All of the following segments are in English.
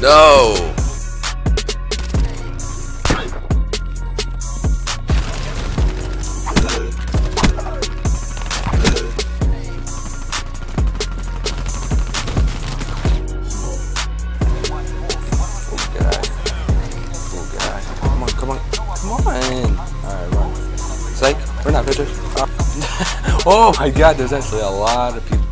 No! Oh my god, there's actually a lot of people.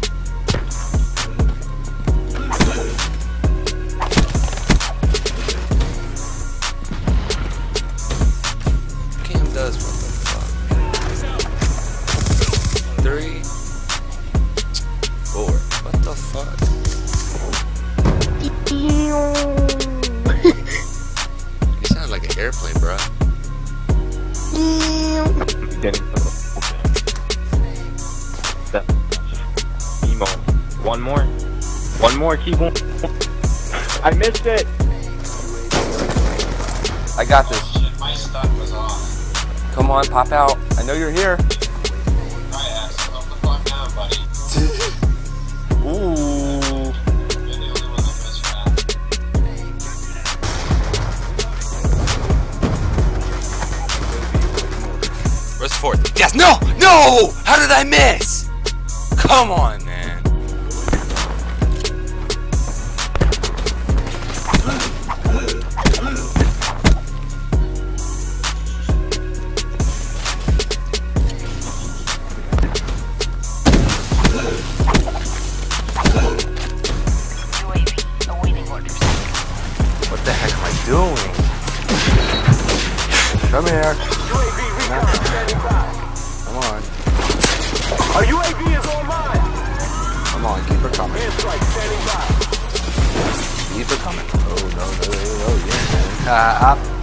Getting that emo. One more. One more. Keep going. I missed it. I got this. Shit, my stuff was off. Come on, pop out. I know you're here. Yes, no! No! How did I miss? Come on, man. UAV awaiting orders. What the heck am I doing? Come here. Our UAV is online. Come on, keep her coming. Airstrike standing by. Keep her coming. Oh, no, no, no, no, yeah. Ah, ah. Okay.